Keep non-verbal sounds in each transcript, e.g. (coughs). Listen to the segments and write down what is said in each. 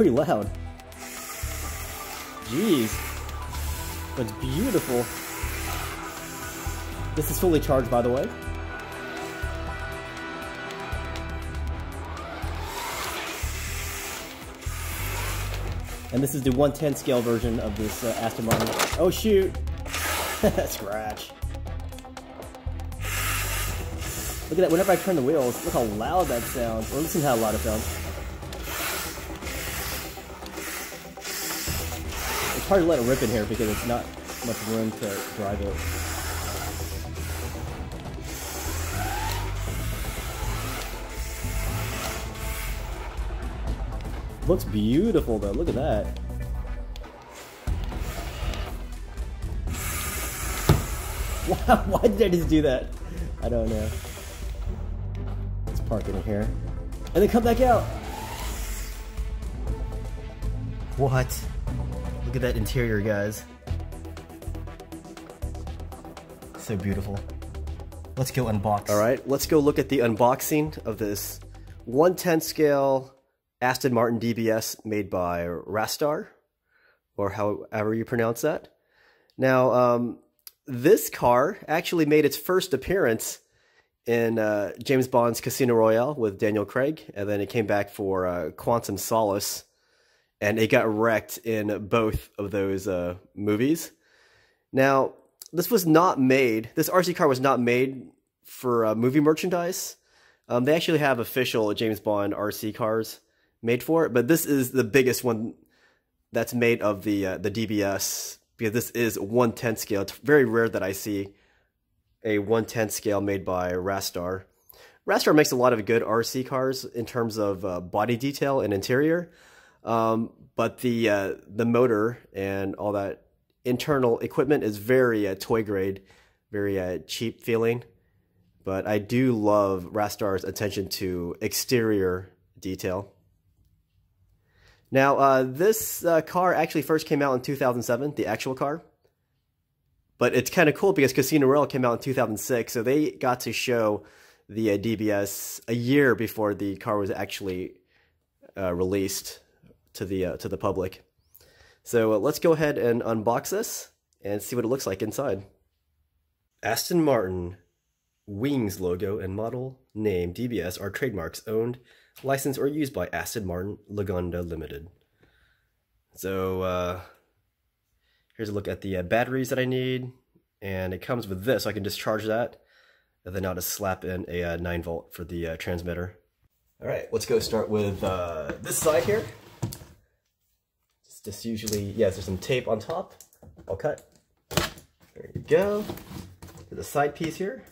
Pretty loud. Jeez. It's beautiful. This is fully charged, by the way. And this is the 110 scale version of this uh, Aston Martin. Oh shoot! (laughs) Scratch. Look at that, whenever I turn the wheels, look how loud that sounds. Or listen how loud it sounds. Hard to let it rip in here because it's not much room to drive it. Looks beautiful though, look at that. Wow, (laughs) why did I just do that? I don't know. Let's park it in here. And then come back out! What? Look at that interior, guys. So beautiful. Let's go unbox. All right, let's go look at the unboxing of this 110 scale Aston Martin DBS made by Rastar, or however you pronounce that. Now, um, this car actually made its first appearance in uh, James Bond's Casino Royale with Daniel Craig, and then it came back for uh, Quantum Solace, and it got wrecked in both of those uh, movies. Now, this was not made. This RC car was not made for uh, movie merchandise. Um, they actually have official James Bond RC cars made for it, but this is the biggest one that's made of the uh, the DBS because this is 110 scale. It's very rare that I see a 110 scale made by Rastar. Rastar makes a lot of good RC cars in terms of uh, body detail and interior, um, but the uh, the motor and all that internal equipment is very uh, toy grade, very uh, cheap feeling. But I do love Rastar's attention to exterior detail. Now, uh, this uh, car actually first came out in 2007, the actual car. But it's kind of cool because Casino Royale came out in 2006, so they got to show the uh, DBS a year before the car was actually uh, released to the uh, to the public. So uh, let's go ahead and unbox this and see what it looks like inside. Aston Martin Wings logo and model name DBS are trademarks owned licensed or used by Aston Martin Lagonda Limited. So uh, here's a look at the uh, batteries that I need, and it comes with this. So I can discharge that, and then I'll just slap in a uh, 9 volt for the uh, transmitter. All right, let's go start with uh, this side here. Just usually, yes, there's some tape on top. I'll cut. There you go. The side piece here.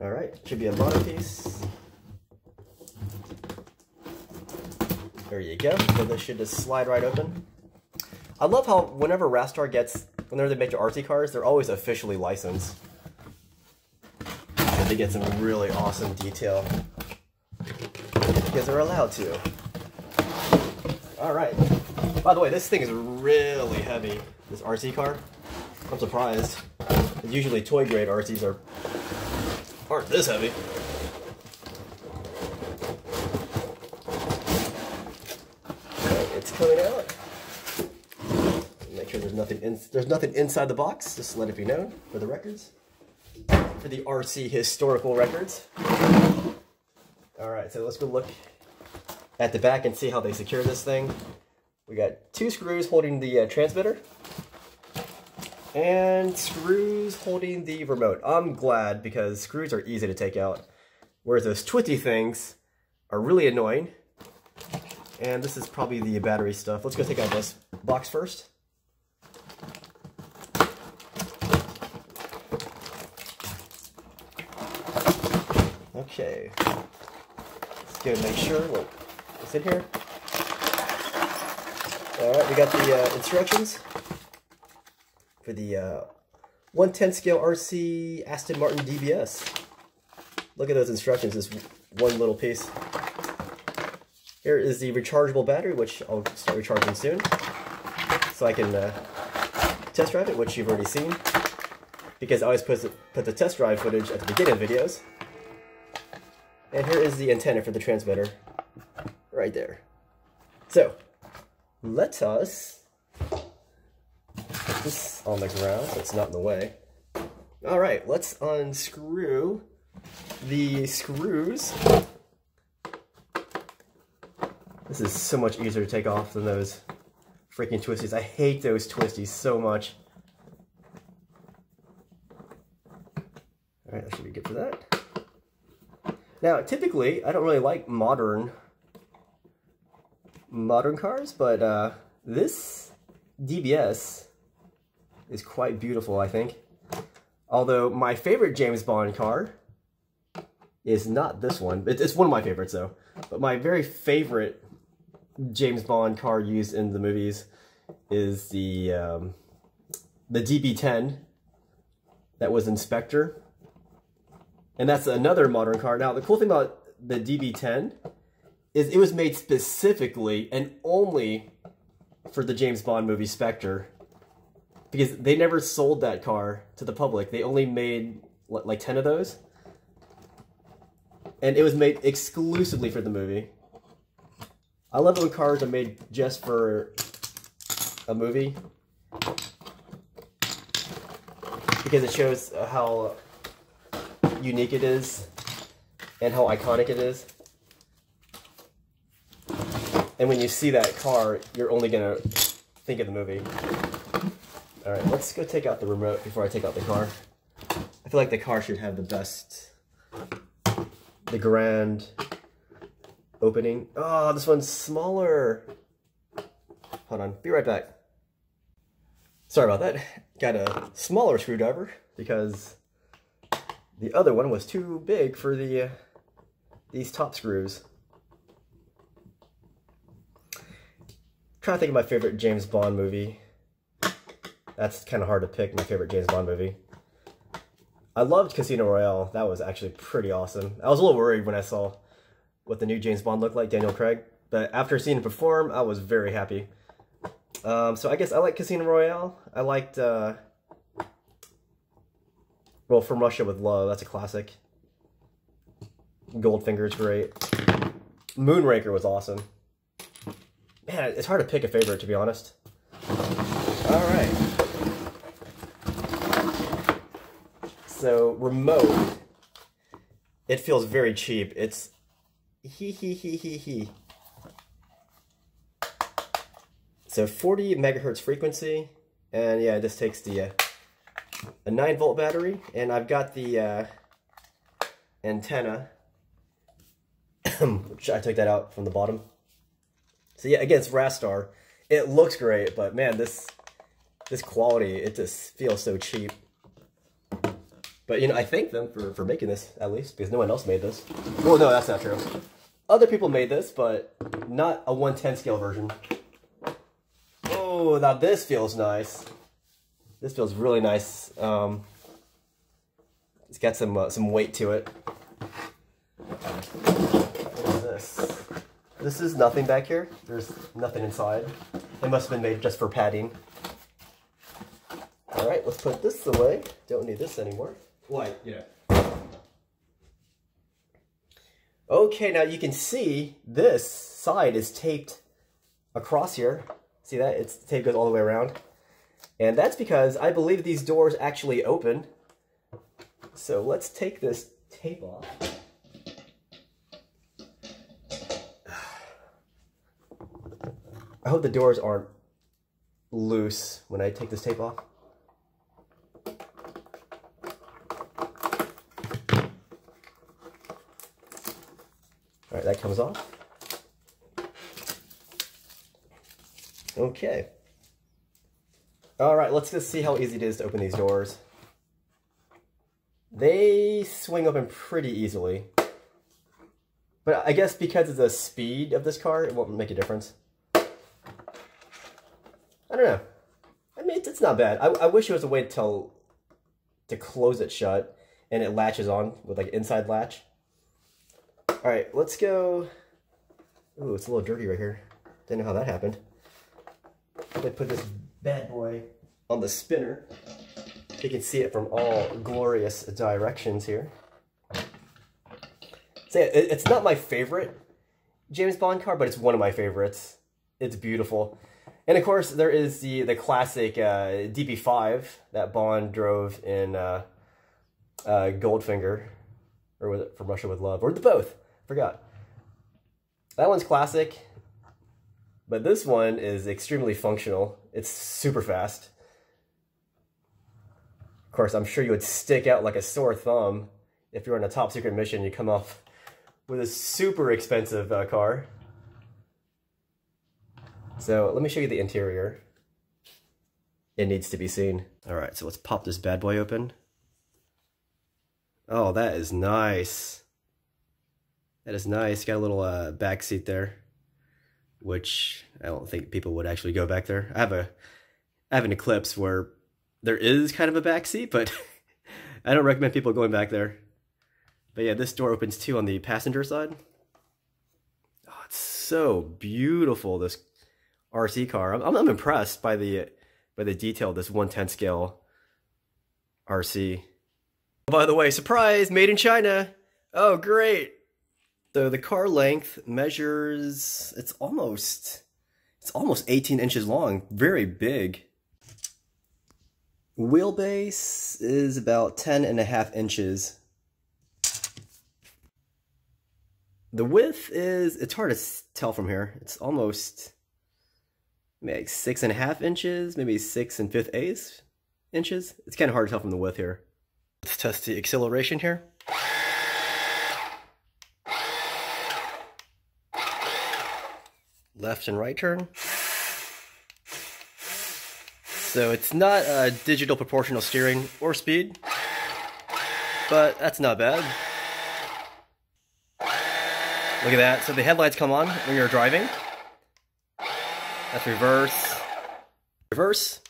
All right, should be a bottom piece. There you go. So this should just slide right open. I love how whenever Rastar gets, whenever they make RC cars, they're always officially licensed. They get some really awesome detail. Because they're allowed to. Alright. (laughs) By the way, this thing is really heavy, this RC car. I'm surprised. Usually toy grade RCs are aren't this heavy. It's coming out. Make sure there's nothing in, there's nothing inside the box, just let it be known for the records. For the RC historical records. Alright, so let's go look at the back and see how they secure this thing. We got two screws holding the uh, transmitter and screws holding the remote. I'm glad because screws are easy to take out, whereas those twisty things are really annoying. And this is probably the battery stuff. Let's go take out this box first. Okay. Let's go make sure what's in here. Alright, we got the uh, instructions for the uh, 110 scale RC Aston Martin DBS. Look at those instructions, this one little piece. Here is the rechargeable battery, which I'll start recharging soon. So I can uh, test drive it, which you've already seen. Because I always put the, put the test drive footage at the beginning of videos. And here is the antenna for the transmitter. Right there. So, let us put this on the ground so it's not in the way. All right, let's unscrew the screws. This is so much easier to take off than those freaking twisties. I hate those twisties so much. All right, that should be good for that. Now, typically, I don't really like modern modern cars, but uh, this DBS is quite beautiful, I think. Although my favorite James Bond car is not this one. It's one of my favorites, though. But my very favorite James Bond car used in the movies is the um, the DB10 that was in Spectre. And that's another modern car. Now, the cool thing about the DB10 is it was made specifically and only for the James Bond movie Spectre because they never sold that car to the public. They only made like 10 of those. And it was made exclusively for the movie. I love when cars are made just for a movie. Because it shows how unique it is and how iconic it is. And when you see that car, you're only going to think of the movie. All right, let's go take out the remote before I take out the car. I feel like the car should have the best, the grand opening. Oh, this one's smaller. Hold on, be right back. Sorry about that. Got a smaller screwdriver because the other one was too big for the uh, these top screws. Trying to think of my favorite James Bond movie. That's kind of hard to pick my favorite James Bond movie. I loved Casino Royale. That was actually pretty awesome. I was a little worried when I saw what the new James Bond looked like, Daniel Craig. But after seeing him perform, I was very happy. Um, so I guess I like Casino Royale. I liked, uh, well, From Russia with Love. That's a classic. Goldfinger's great. Moonraker was awesome. Man, it's hard to pick a favorite, to be honest. All right. So remote, it feels very cheap. It's he he he he he. So 40 megahertz frequency, and yeah, this takes the uh, a 9 volt battery, and I've got the uh, antenna, (coughs) which I took that out from the bottom. So yeah, again, it's Rastar. It looks great, but man, this this quality, it just feels so cheap. But, you know, I thank them for, for making this, at least, because no one else made this. Well, no, that's not true. Other people made this, but not a 110 scale version. Oh, now this feels nice. This feels really nice. Um, it's got some uh, some weight to it. What is this? This is nothing back here. There's nothing inside. It must have been made just for padding. All right, let's put this away. Don't need this anymore. Like, yeah. Okay, now you can see this side is taped across here. See that? It's tape goes all the way around. And that's because I believe these doors actually open. So let's take this tape off. I hope the doors aren't loose when I take this tape off. All right, that comes off. Okay. All right, let's just see how easy it is to open these doors. They swing open pretty easily. But I guess because of the speed of this car, it won't make a difference. I don't know. I mean, it's, it's not bad. I, I wish there was a way to to close it shut and it latches on with like inside latch. All right, let's go. Ooh, it's a little dirty right here. Didn't know how that happened. Let put this bad boy on the spinner. You can see it from all glorious directions here. So yeah, it's not my favorite James Bond car, but it's one of my favorites. It's beautiful. And of course, there is the, the classic uh, DB5 that Bond drove in uh, uh, Goldfinger, or was it From Russia with Love, or the both, forgot. That one's classic, but this one is extremely functional. It's super fast. Of course, I'm sure you would stick out like a sore thumb if you're on a top secret mission, you come off with a super expensive uh, car. So let me show you the interior. It needs to be seen. All right, so let's pop this bad boy open. Oh, that is nice. That is nice. Got a little uh, back seat there, which I don't think people would actually go back there. I have a, I have an Eclipse where there is kind of a back seat, but (laughs) I don't recommend people going back there. But yeah, this door opens too on the passenger side. Oh, it's so beautiful, this RC car. I'm, I'm impressed by the by the detail this 110 scale RC. By the way, surprise, made in China. Oh, great. So the car length measures, it's almost, it's almost 18 inches long, very big. Wheelbase is about 10 and a half inches. The width is, it's hard to tell from here. It's almost like six and a half inches, maybe six and fifth eighths inches. It's kind of hard to tell from the width here. Let's test the acceleration here. Left and right turn. So it's not a digital proportional steering or speed, but that's not bad. Look at that. So the headlights come on when you're driving. That's reverse. Reverse.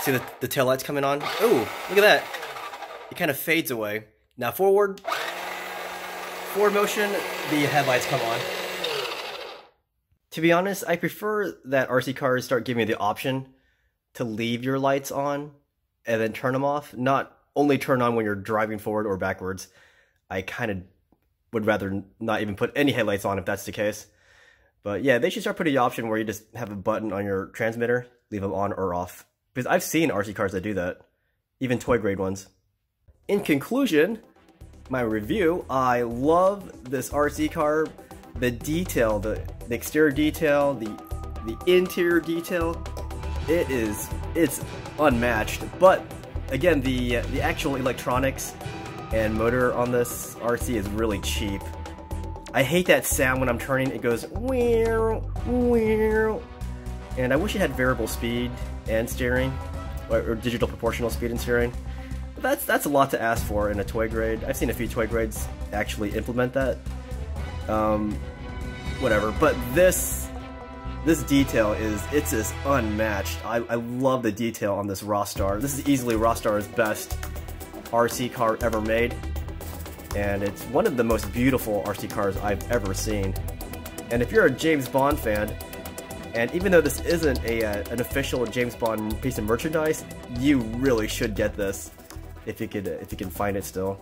See the, the tail lights coming on? Ooh, look at that. It kind of fades away. Now forward. Forward motion, the headlights come on. To be honest, I prefer that RC cars start giving you the option to leave your lights on and then turn them off, not only turn on when you're driving forward or backwards. I kind of would rather not even put any headlights on if that's the case. But yeah, they should start putting the option where you just have a button on your transmitter, leave them on or off. Because I've seen RC cars that do that, even toy grade ones. In conclusion, my review, I love this RC car. The detail, the, the exterior detail, the the interior detail, it is it's unmatched. But again, the the actual electronics and motor on this RC is really cheap. I hate that sound when I'm turning. It goes weird, weird. And I wish it had variable speed and steering, or, or, digital proportional speed and steering. But that's that's a lot to ask for in a toy grade. I've seen a few toy grades actually implement that. Um, whatever. But this this detail is it's just unmatched. I, I love the detail on this Rastar. This is easily Rastar's best RC car ever made. And it's one of the most beautiful RC cars I've ever seen. And if you're a James Bond fan, and even though this isn't a uh, an official James Bond piece of merchandise, you really should get this if you could if you can find it still.